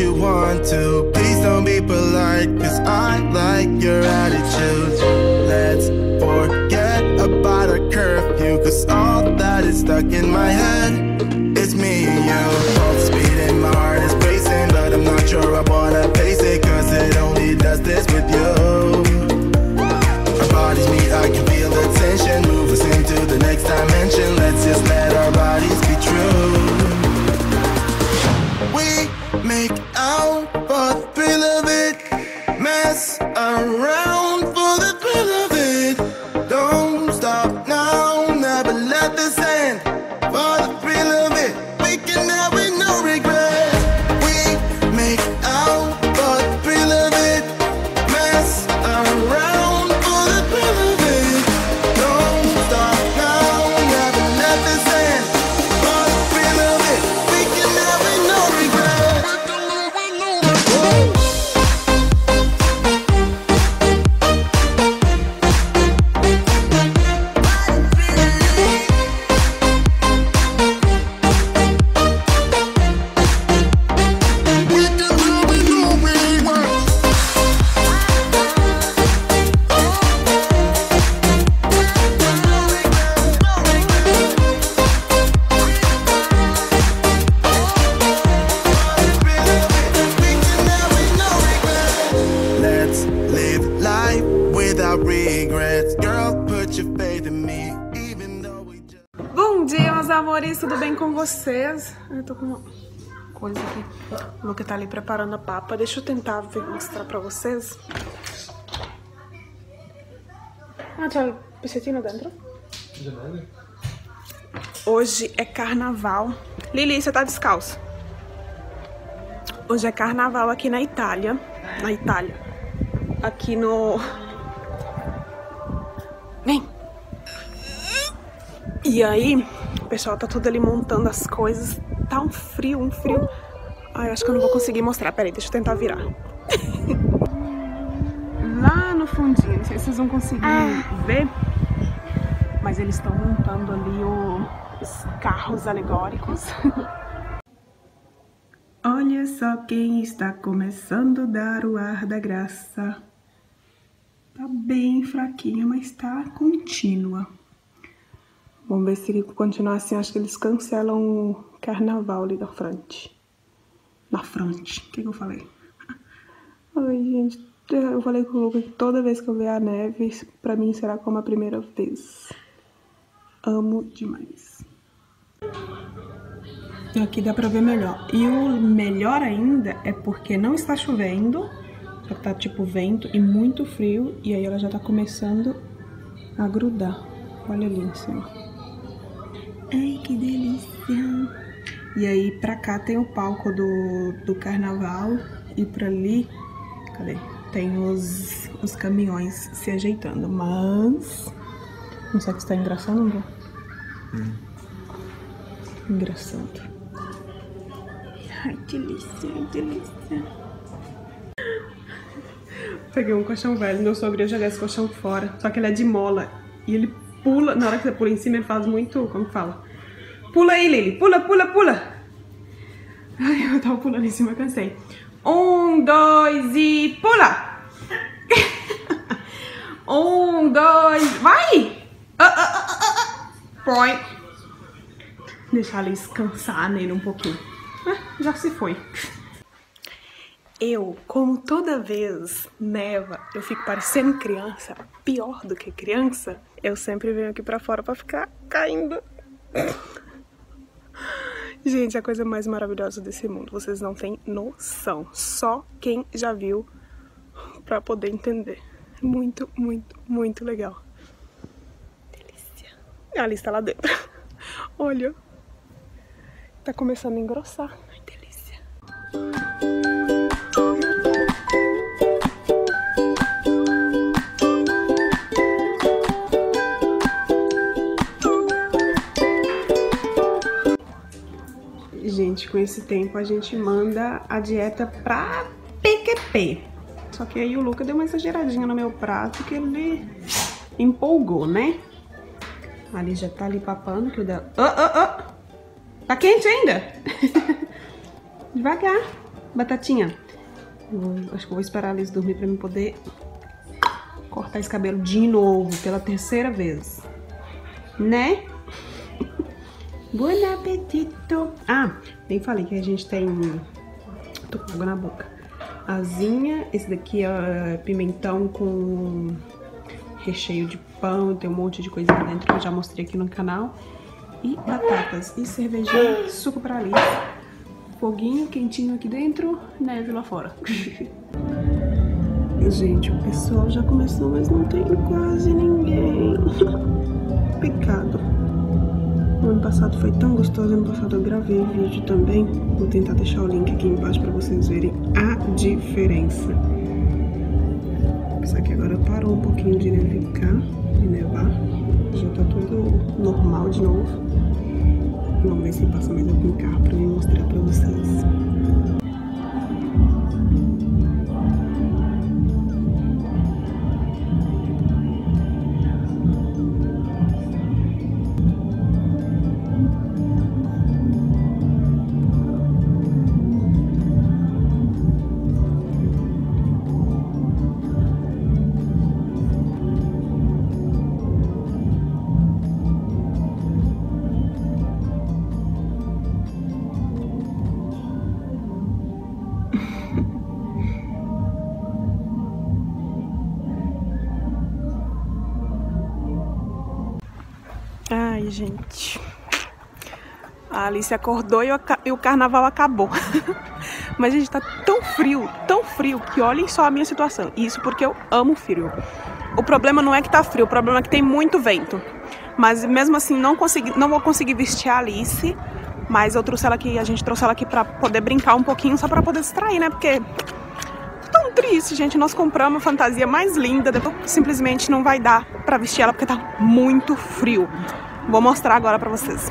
you want to. Be Live life without regrets. Girl, put your faith in me. Bom dia, meus amores, tudo bem com vocês? Eu tô com uma coisa aqui. O Luca tá ali preparando a papa. Deixa eu tentar ver- mostrar pra vocês. Ah, tinha piscitina dentro? Hoje é carnaval. Lili, você tá descalço? Hoje é carnaval aqui na Itália. Na Itália. Aqui no. Vem! E aí, o pessoal tá tudo ali montando as coisas. Tá um frio, um frio. Ai, eu acho que eu não vou conseguir mostrar. Peraí, deixa eu tentar virar. Lá no fundinho, não sei se vocês vão conseguir ver. Mas eles estão montando ali o- os carros alegóricos. Olha só quem está começando a dar o ar da graça. Tá bem fraquinha, mas tá contínua. Vamos ver se continuar assim. Acho que eles cancelam o carnaval ali da frente. Na frente. O que, que eu falei? Ai, gente. Eu falei com o Lucas que toda vez que eu ver a neve, pra mim será como a primeira vez. Amo demais. Aqui dá pra ver melhor. E o melhor ainda é porque não está chovendo. Tá tipo vento e muito frio. E aí ela já tá começando a grudar. Olha ali em cima. Ai, que delícia! E aí pra cá tem o palco do, do carnaval. E pra ali, cadê? Tem os, os caminhões se ajeitando. Mas. Não sei se tá engraçando, não? Engraçado. Ai, delícia, delícia. Peguei um colchão velho, meu sogro ia jogar esse colchão fora. Só que ele é de mola. E ele pula, na hora que você pula em cima, ele faz muito. Como que fala? Pula aí, Lili. Pula, pula, pula. Ai, eu tava pulando em cima, cansei. Um, dois e pula! um, dois. Vai! Ah, ah, ah. Põe. Deixar ele descansar nele um pouquinho. Ah, já se foi. Eu, como toda vez neva, eu fico parecendo criança, pior do que criança, eu sempre venho aqui pra fora pra ficar caindo. Gente, a coisa mais maravilhosa desse mundo, vocês não têm noção. Só quem já viu pra poder entender. Muito, muito, muito legal. Delícia. A tá lá dentro. Olha. Tá começando a engrossar. Ai, delícia. Gente, com esse tempo a gente manda a dieta pra PQP. Só que aí o Luca deu uma exageradinha no meu prato que ele empolgou, né? Ali já tá ali papando que o dela. Oh, oh, oh! Tá quente ainda? Devagar. Batatinha, eu acho que eu vou esperar a Alice dormir pra me poder cortar esse cabelo de novo, pela terceira vez. Né? Bom apetito! Ah, nem falei que a gente tem... Tô com água na boca. Asinha, esse daqui é pimentão com recheio de pão, tem um monte de coisa dentro que eu já mostrei aqui no canal. E batatas, e cervejinha, suco pra Alice. Foguinho quentinho aqui dentro, neve lá fora. Gente, o pessoal já começou, mas não tem quase ninguém. Pecado. Ano passado foi tão gostoso, ano passado eu gravei vídeo também. Vou tentar deixar o link aqui embaixo pra vocês verem a diferença. Só que agora parou um pouquinho de nevicar, de nevar. Já tá tudo normal de novo. Vamos ver se passa mais algum carro pra me mostrar pra vocês. Gente. A Alice acordou e o, carnaval acabou. Mas, gente, tá tão frio, tão frio, que olhem só a minha situação. Isso porque eu amo frio. O problema não é que tá frio, o problema é que tem muito vento. Mas mesmo assim, não, consegui, não vou conseguir vestir a Alice. Mas eu trouxe ela aqui, a gente trouxe ela aqui pra poder brincar um pouquinho, só pra poder distrair, né? Porque tão triste, gente. Nós compramos a fantasia mais linda, simplesmente não vai dar pra vestir ela porque tá muito frio. Vou mostrar agora pra vocês.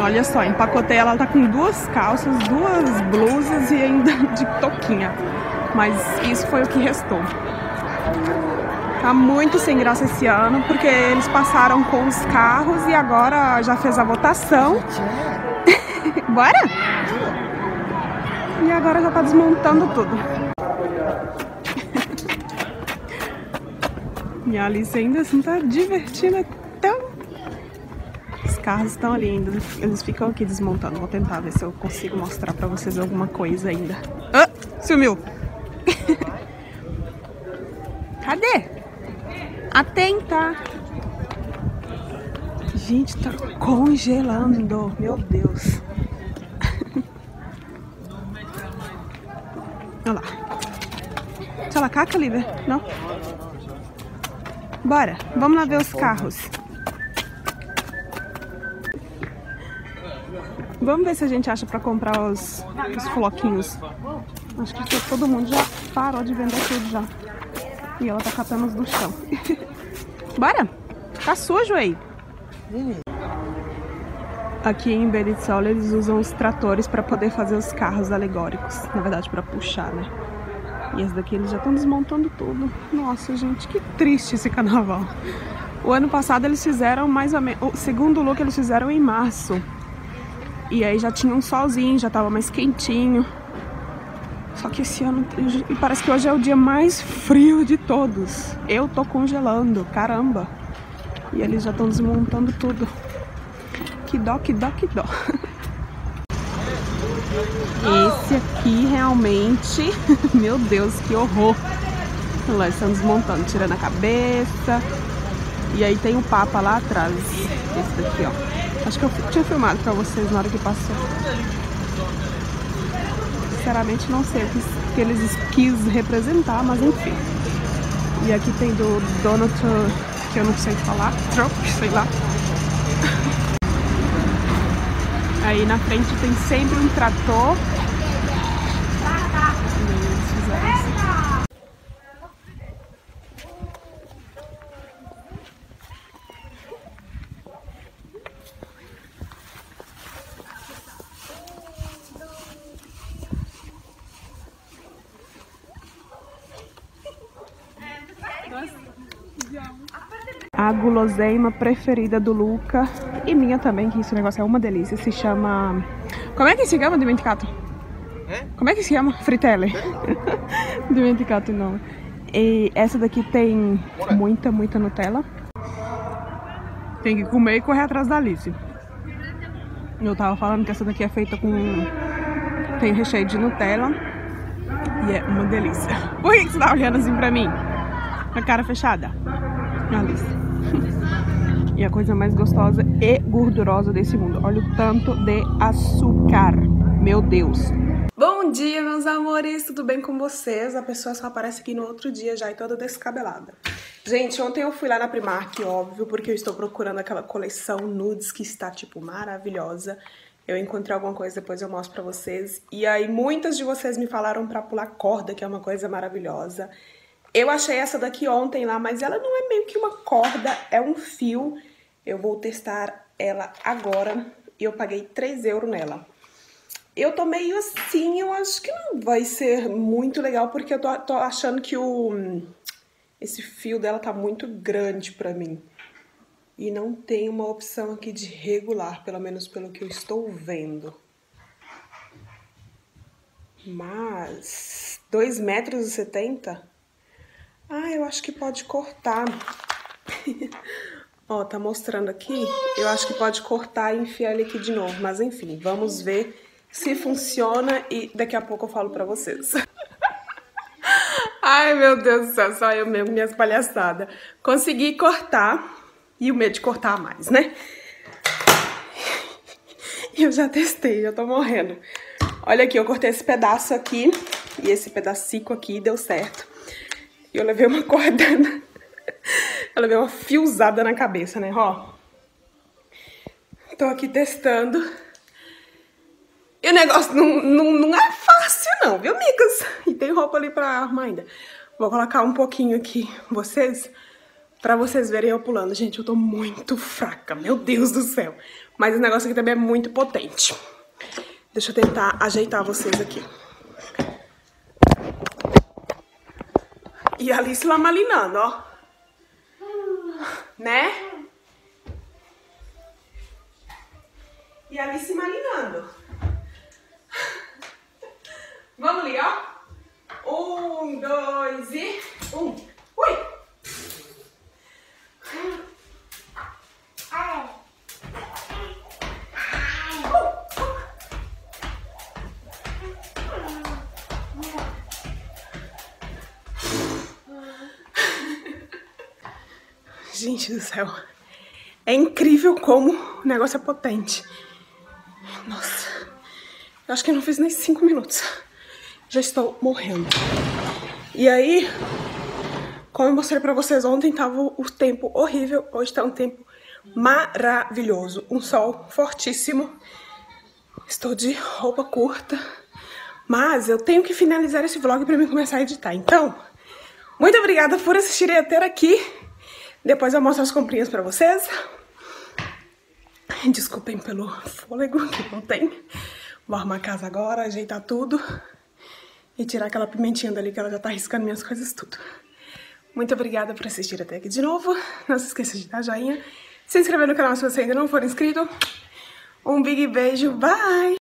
Olha só, empacotei ela, tá com duas calças, duas blusas e ainda de toquinha. Mas isso foi o que restou. Tá muito sem graça esse ano, porque eles passaram com os carros e agora já fez a votação. Bora? E agora já tá desmontando tudo. E a Alice ainda assim tá divertida carros estão ali ainda. Eles ficam aqui desmontando. Vou tentar ver se eu consigo mostrar pra vocês alguma coisa ainda. Ah, sumiu! Cadê? Atenta! Gente, tá congelando. Meu Deus. Olha lá. Deixa ela caca, Lívia? Não? Bora, vamos lá ver os carros. Vamos ver se a gente acha pra comprar os, os floquinhos. Acho que todo mundo já parou de vender tudo já. E ela tá catando os do chão. Bora! Tá sujo aí. Aqui em Beritsol eles usam os tratores para poder fazer os carros alegóricos. Na verdade, para puxar, né? E esse daqui eles já estão desmontando tudo. Nossa, gente, que triste esse carnaval. O ano passado eles fizeram mais ou menos... O segundo look eles fizeram em março. E aí já tinha um solzinho, já tava mais quentinho. Só que esse ano parece que hoje é o dia mais frio de todos. Eu tô congelando, caramba. E eles já estão desmontando tudo. Que dó, que dó, que dó. Esse aqui realmente, meu Deus, que horror. Lá estão desmontando, tirando a cabeça. E aí tem o Papa lá atrás. Esse daqui, ó. Acho que eu tinha filmado pra vocês na hora que passou. Sinceramente não sei o que, que eles quis representar, mas enfim. E aqui tem do Donald, que eu não sei falar, Trump, sei lá. Aí na frente tem sempre um trator. Eles fizeram isso. A guloseima preferida do Luca e minha também, que esse negócio é uma delícia. Se chama. Como é que se chama, Dimenticato? Como é que se chama? Fritelle. Dimenticato o nome. E essa daqui tem muita, muita Nutella. Tem que comer e correr atrás da Alice. Eu tava falando que essa daqui é feita com... Tem recheio de Nutella. E é uma delícia. Por que você tá olhando assim pra mim? Com a cara fechada? E a coisa mais gostosa e gordurosa desse mundo. Olha o tanto de açúcar. Meu Deus. Bom dia, meus amores, tudo bem com vocês? A pessoa só aparece aqui no outro dia já e toda descabelada. Gente, ontem eu fui lá na Primark, óbvio, porque eu estou procurando aquela coleção nudes que está, tipo, maravilhosa. Eu encontrei alguma coisa, depois eu mostro pra vocês. E aí, muitas de vocês me falaram pra pular corda, que é uma coisa maravilhosa. Eu achei essa daqui ontem lá, mas ela não é meio que uma corda, é um fio. Eu vou testar ela agora e eu paguei 3 euros nela. Eu tô meio assim, eu acho que não vai ser muito legal, porque eu tô, tô achando que o esse fio dela tá muito grande pra mim. E não tem uma opção aqui de regular, pelo menos pelo que eu estou vendo. Mas... 2 metros e 70? Ah, eu acho que pode cortar. Ó, tá mostrando aqui. Eu acho que pode cortar e enfiar ele aqui de novo. Mas enfim, vamos ver se funciona e daqui a pouco eu falo pra vocês. Ai, meu Deus do céu, só eu mesmo, minhas palhaçadas. Consegui cortar, e o medo de cortar mais, né? Eu já testei, já tô morrendo. Olha aqui, eu cortei esse pedaço aqui, e esse pedacico aqui deu certo. E eu levei uma corda, eu levei uma fiozada na cabeça, né, ó. Tô aqui testando. E o negócio não, não, não é fácil não, viu, amigas? E tem roupa ali pra arrumar ainda. Vou colocar um pouquinho aqui, vocês, pra vocês verem eu pulando. Gente, eu tô muito fraca, meu Deus do céu. Mas o negócio aqui também é muito potente. Deixa eu tentar ajeitar vocês aqui. E a Alice lá malinando, ó. Né? E a Alice malinando. Vamos ali, ó. Gente do céu. É incrível como o negócio é potente. Nossa. Eu acho que eu não fiz nem cinco minutos já estou morrendo. E aí, como eu mostrei pra vocês ontem, tava o tempo horrível, hoje tá um tempo maravilhoso. Um sol fortíssimo. Estou de roupa curta, mas eu tenho que finalizar esse vlog pra mim começar a editar. Então, muito obrigada por assistirem até aqui. Depois eu mostro as comprinhas pra vocês. Desculpem pelo fôlego que não tem. Vou arrumar a casa agora, ajeitar tudo e tirar aquela pimentinha dali que ela já tá riscando minhas coisas tudo. Muito obrigada por assistir até aqui de novo. Não se esqueça de dar joinha, se inscrever no canal se você ainda não for inscrito. Um big beijo, bye!